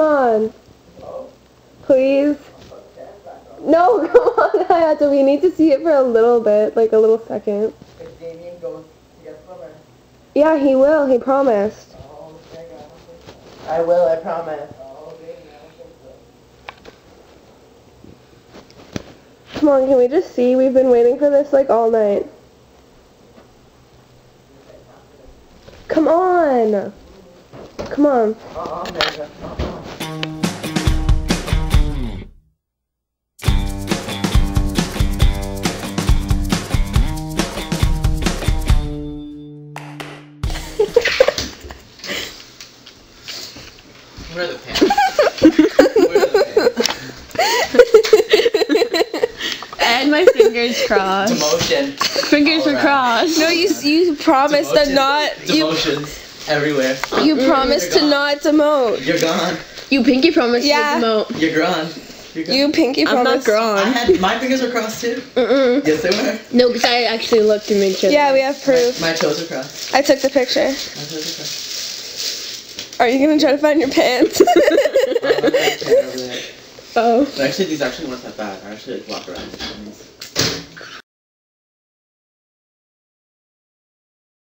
on. Please. No, come on, Hayato. We need to see it for a little bit, like a little second. If Damien goes to get swimmer. Yeah, he will. He promised. I don't think so. I will, I promise. Damien, I don't think so. Come on, can we just see? We've been waiting for this like all night. Come on. Come on. Uh-huh, Where are the pants? Where are the pants? And my fingers crossed. Demotion. fingers All are crossed. No, you you promised to Demotion- not you Demotions everywhere. you promised to not demote. You're gone. You pinky promised Yeah. to demote. You're gone. You're gone. You pinky I'm not promised. I gone. had my fingers were crossed too. Mm-mm. Yes, they were. No, because I actually looked to make sure. Yeah, we have proof. My, my toes are crossed. I took the picture. My toes are crossed. Are you gonna try to find your pants? Oh, okay, over oh. But actually, these actually weren't that bad. I actually like walk around with these.